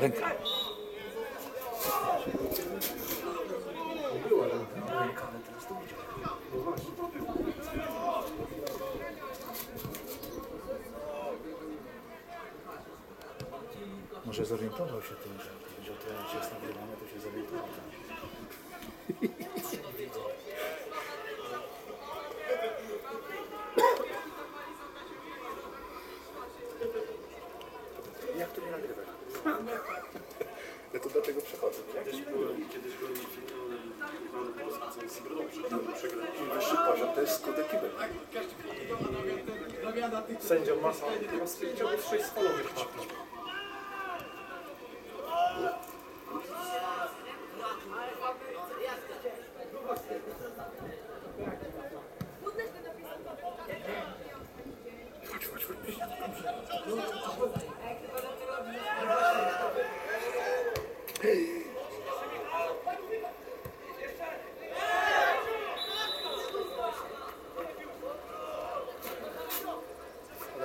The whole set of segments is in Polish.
Ręka. Była ręka. Ręka, ale teraz to widziałem. No. Może zorientował się tym, że będzie to jak jest nagrywane, to się zorientował. Jak to nie nagrywać? Ja to do tego przechodzę. Kiedyś byłem, kiedyś byłem na finale Polski, co jest Brno przegraliśmy. Wyższy poziom to jest skutek kibel. Sędzia masa, ma sędziów 6 Ale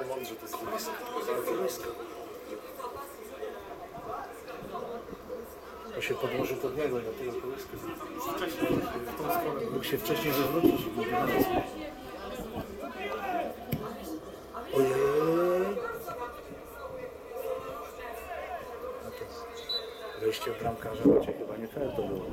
mądrze to jest blisko. To się podłożył pod niego i w tą stronę Mógł się wcześniej wywrócić i byłby na nas. Ojej. No to wejście w bramkarza, chyba nie fair to było.